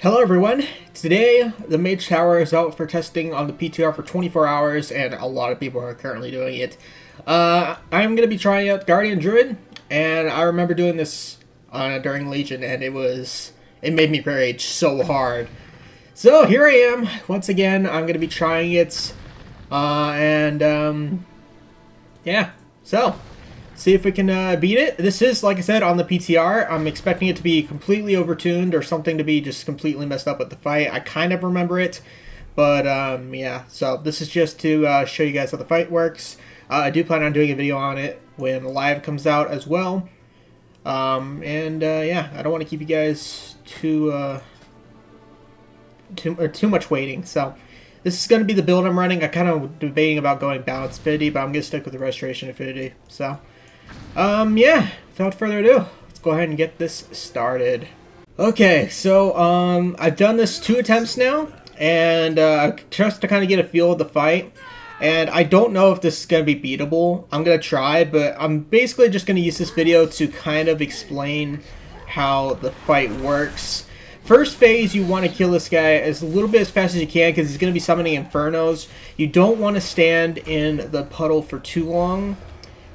Hello everyone! Today, the Mage Tower is out for testing on the PTR for 24 hours, and a lot of people are currently doing it. Uh, I'm going to be trying out Guardian Druid, and I remember doing this uh, during Legion, and it was... it made me rage so hard. So, here I am, once again, I'm going to be trying it, uh, and, um, yeah, so, see if we can uh, beat it. This is, like I said, on the PTR. I'm expecting it to be completely overtuned or something to be just completely messed up with the fight. I kind of remember it, but um, yeah. So this is just to uh, show you guys how the fight works. Uh, I do plan on doing a video on it when live comes out as well. Um, and uh, yeah, I don't want to keep you guys too uh, too or too much waiting. So. This is going to be the build I'm running. I kind of debating about going balance affinity, but I'm going to stick with the restoration affinity. So, um, yeah, without further ado, let's go ahead and get this started. Okay, so, um, I've done this two attempts now, and, uh, just to kind of get a feel of the fight. And I don't know if this is going to be beatable. I'm going to try, but I'm basically just going to use this video to kind of explain how the fight works. First phase, you want to kill this guy as a little bit as fast as you can because he's going to be summoning Infernos. You don't want to stand in the puddle for too long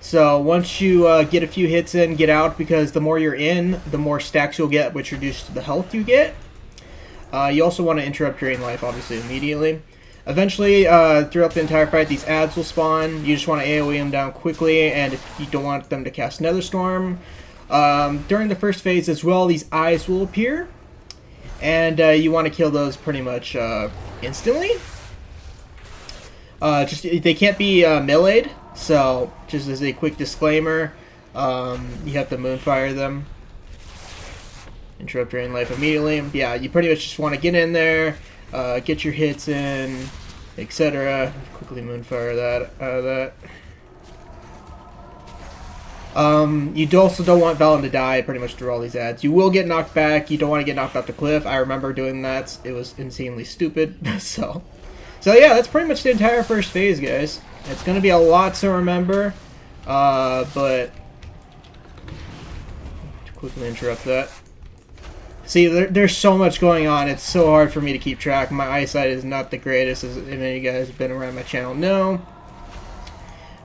so once you uh, get a few hits in, get out because the more you're in, the more stacks you'll get, which reduces the health you get. Uh, you also want to interrupt drain life, obviously, immediately. Eventually, uh, throughout the entire fight, these ads will spawn. You just want to AoE them down quickly, and if you don't want them to cast Nether Storm. Um, during the first phase as well, these eyes will appear, and uh, you want to kill those pretty much uh, instantly. Uh, just They can't be meleeed, so, just as a quick disclaimer, um, you have to moonfire them. Interrupt drain life immediately. Yeah, you pretty much just want to get in there, uh, get your hits in, etc. Quickly moonfire that out of that. Um, you also don't want Velen to die pretty much through all these ads. You will get knocked back. You don't want to get knocked off the cliff. I remember doing that. It was insanely stupid. so, so yeah, that's pretty much the entire first phase, guys. It's going to be a lot to remember, uh, but quickly interrupt that. See, there, there's so much going on. It's so hard for me to keep track. My eyesight is not the greatest, as any of you guys have been around my channel know.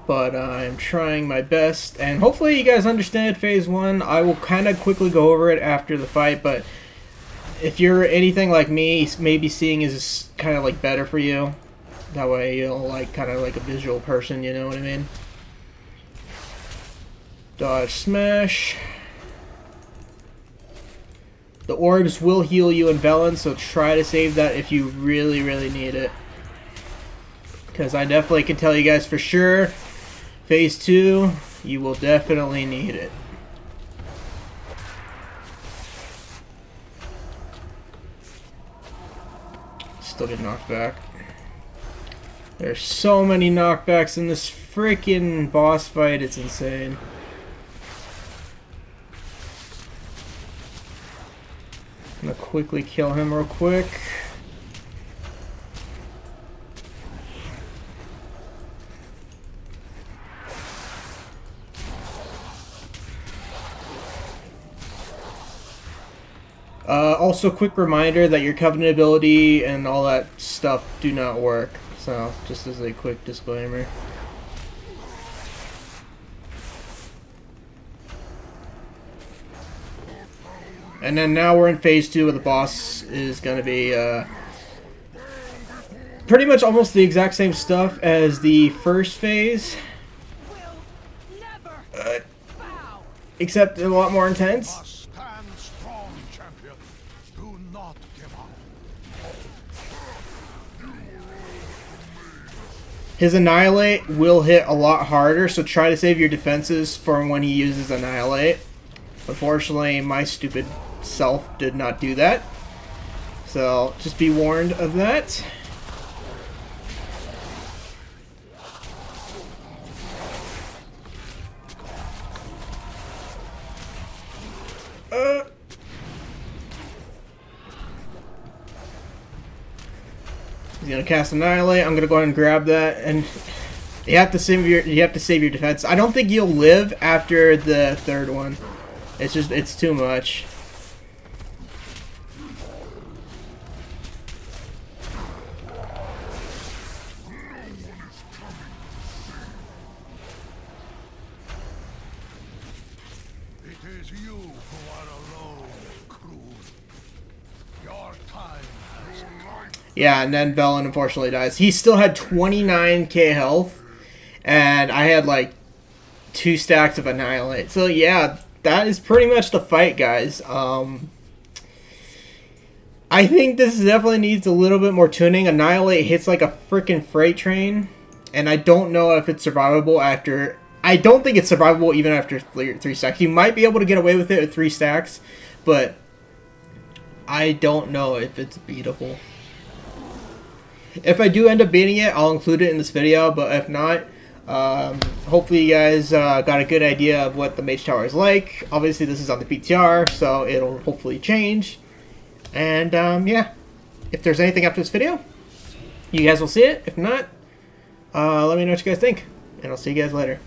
But uh, I'm trying my best, and hopefully you guys understand Phase 1. I will kind of quickly go over it after the fight, but if you're anything like me, maybe seeing is kind of like better for you. That way you'll like kind of like a visual person, you know what I mean? Dodge smash. The orbs will heal you in Velen, so try to save that if you really, really need it. Because I definitely can tell you guys for sure, Phase 2, you will definitely need it. Still get knocked back. There's so many knockbacks in this freaking boss fight, it's insane. I'm gonna quickly kill him real quick. Uh, also, quick reminder that your Covenant ability and all that stuff do not work. So, just as a quick disclaimer. And then now we're in phase two where the boss is going to be uh, pretty much almost the exact same stuff as the first phase. Uh, except a lot more intense. His Annihilate will hit a lot harder, so try to save your defenses for when he uses Annihilate. Unfortunately, my stupid self did not do that. So, just be warned of that. Gonna cast Annihilate. I'm gonna go ahead and grab that, and you have to save your you have to save your defense. I don't think you'll live after the third one. It's just it's too much. It is you who are alone. Yeah, and then Velen unfortunately dies. He still had 29k health, and I had like two stacks of Annihilate. So yeah, that is pretty much the fight, guys. Um, I think this definitely needs a little bit more tuning. Annihilate hits like a freaking freight train, and I don't know if it's survivable after. I don't think it's survivable even after three, three stacks. You might be able to get away with it with three stacks, but I don't know if it's beatable. If I do end up beating it, I'll include it in this video, but if not, um, hopefully you guys uh, got a good idea of what the Mage Tower is like. Obviously this is on the PTR, so it'll hopefully change. And um, yeah, if there's anything after this video, you guys will see it. If not, uh, let me know what you guys think, and I'll see you guys later.